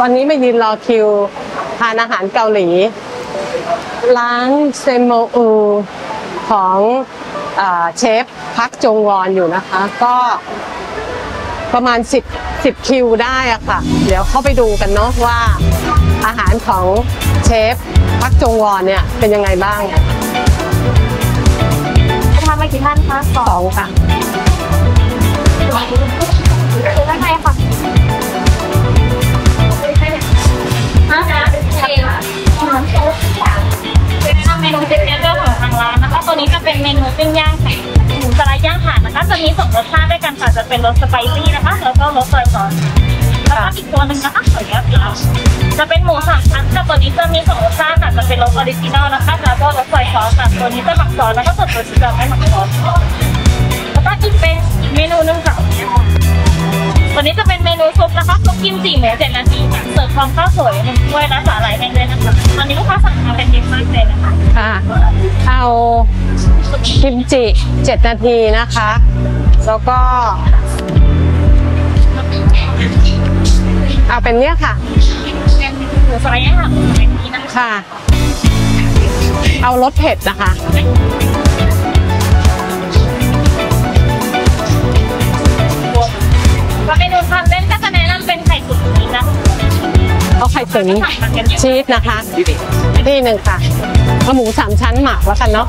ตอนนี้มายืนรอคิว ทานอาหารเกาหลี ร้านเซมโมอูของอาเชฟพักจงวอนอยู่นะคะ ก็ประมาณ 10 10คิวได้อะค่ะ เดี๋ยวเข้าไปดูกันเนาะว่าอาหารของเชฟพักจงวอนเนี่ยเป็นยังไงบ้างจะทำมากี่ท่านคะสสององค่ะคือด้าน เป็นเมนู signature ของทางร้านนะคะตัวนี้จะเป็นเมนูปิ้งย่างไหล่หมูสไลด์ย่างถ่านนะคะจะมีสองรสชาติด้วยกันค่ะจะเป็นรส spicy นะคะ แล้วก็รส soy sauce แล้วก็อีกตัวหนึ่งนะคะขออนุญาตค่ะจะเป็นหมูสามชั้นแต่ตัวนี้จะมีสองรสชาติค่ะจะเป็นรส original นะคะแล้วก็รส soy sauce ค่ะตัวนี้จะหมักซอสแล้วก็ส่วนตัวจะไม่หมักซอสแล้วก็อีกเป็นเมนูหนึงค่ะ วันนี้จะเป็นเมนูซุปนะคะซุปกิมจิหมูเจ็ดนาทีค่ะเสิร์ฟพร้อมข้าวสวยหนึ่งถ้วยและสาหร่ายแห้งด้วยนะคะตอนนี้ลูกค้าสั่งมาเป็นเด็กมากเลยนะคะค่ะเอากิมจิ7นาทีนะคะ แล้วก็ เอาเป็นเนี้ยค่ะเป็นหมูสไลด์ย่างค่ะหมูสไลด์นี้นะคะค่ะ เอารสเผ็ดนะคะาไข่ตุ๋นสั่งชีสนะคะ ที่หนึ่งค่ะเอาหมูสามชั้นหมักแล้วกันเนาะ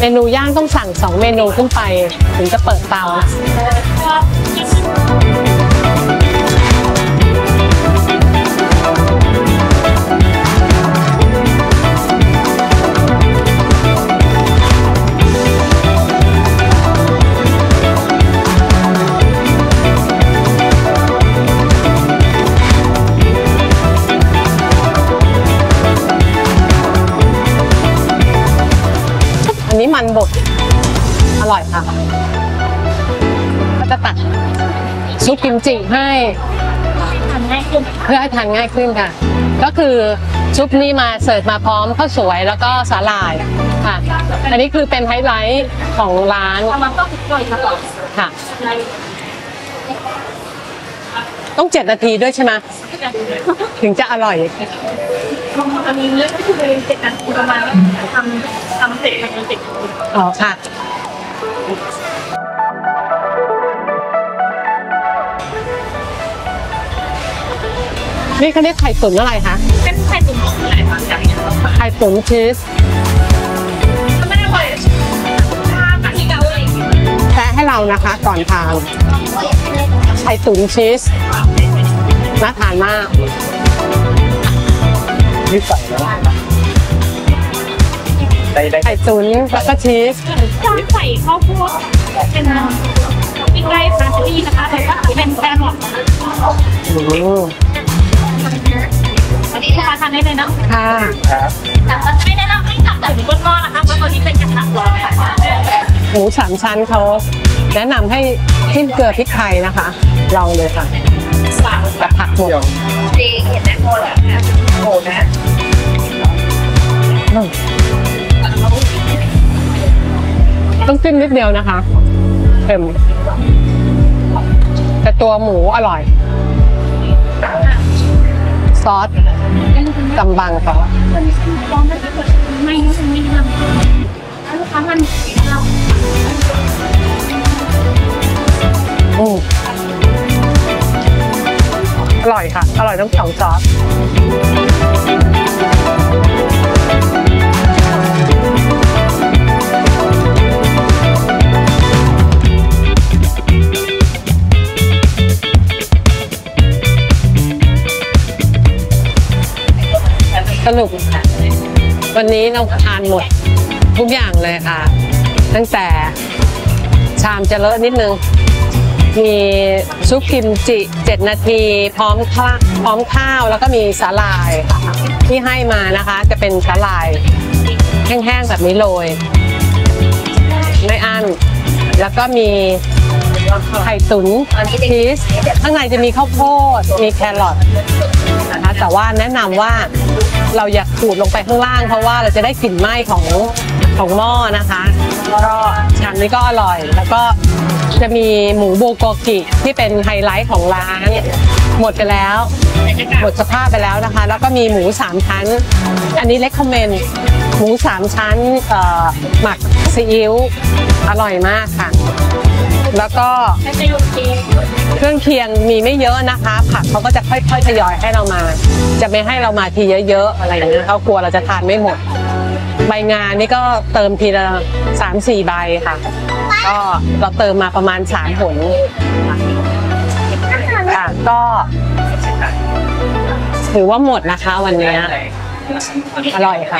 เมนูย่างต้องสั่งสองเมนูขึ้นไป ถึงจะเปิดเตา มันบดอร่อยค่ะ ก็จะตักซุปกิมจิให้เพื่อให้ทานง่ายขึ้นค่ะ ก็คือซุปนี้มาเสิร์ฟมาพร้อมข้าวสวยแล้วก็สาหร่ายค่ะ อันนี้คือเป็นไฮไลท์ของร้านค่ะ ต้องเจ็ดนาทีด้วยใช่ไหมถึงจะอร่อยอันนี้เรื่องก็คือเจ็ดนาทีประมาณทำทำเสร็จภายในเจ็ดนาทีอ๋อค่ะนี่เขาเรียกไข่ตุ๋นอะไรคะ เป็นไข่ตุ๋นของอะไรคะจากนี้ต้องมาไข่ตุ๋นชีสไม่ได้บ่อยถ้าแบบที่เกาหลีแทะให้เรานะคะก่อนทาน ไข่ตุ๋นชีสน่าทานมากนี่ใส่แล้วได้ได้ไข่ตุ๋นแล้วก็ชีสจะใส่ข้าวโพดเป็นปิ้งไก่ฟรานซี่นะคะแล้วก็เป็นแครอทอืมอันนี้ลูกค้าทานได้เลยเนาะค่ะครับแต่เราจะไม่แนะนำให้ตักใส่บนหม้อนะคะเพราะตัวนี้เป็นกระทะร้อนค่ะหมูสามชั้นเขาแนะนำให้จิ้มเกลือพริกไทยนะคะ ลองเลยค่ะแต่ผักหมดเดี๋ยวจริงเห็นไหมโมแหละโมนะอืมต้องจิ้มนิดเดียวนะคะเค็มแต่ตัวหมูอร่อย ซอสกำบังค่ะร้อนไม่ได้ไม่ไม่ทำลูกค้ามันเราอืมอ ร่อยค่ะ อร่อยทั้งสองซอสสรุปวันนี้เราทานหมดทุกอย่างเลยค่ะ ตั้งแต่ชามจะเลอะนิดนึง มีซุปกิมจิ 7 นาที พร้อมข้าวพร้อมข้าวแล้วก็มีสาหร่ายค่ะที่ให้มานะคะจะเป็นสาหร่ายแห้งๆแบบนี้โรยไม่อั้นแล้วก็มีไข่ตุ๋นชีสข้างในจะมีข้าวโพดมีแครอทนะคะแต่ว่าแนะนำว่าเราอยากขูดลงไปข้างล่าง เพราะว่าเราจะได้กลิ่นไหม้ของของหม้อนะคะก็ชามนี้ก็อร่อยแล้วก็ จะมีหมูโบโกกิที่เป็นไฮไลท์ของร้าน หมดไปแล้ว หมดสภาพไปแล้วนะคะ แล้วก็มีหมูสามชั้น อันนี้เล c กคอมเมนหมูสามชั้นหมักซีอิ๊วอร่อยมากค่ะ แล้วก็เครื่องเคียงมีไม่เยอะนะคะ ผักเขาก็จะค่อยๆทยอยให้เรามา จะไม่ให้เรามาทีเยอะๆอะไรอย่างเงี้ยเขากลัวเราจะทานไม่หมด ใบงานนี่ก็เติมทีละสามสี่ใบค่ะ ก็เราเติมมาประมาณสามผลค่ะก็ ถือว่าหมดนะคะวันเนี้ยอร่อยค่ะ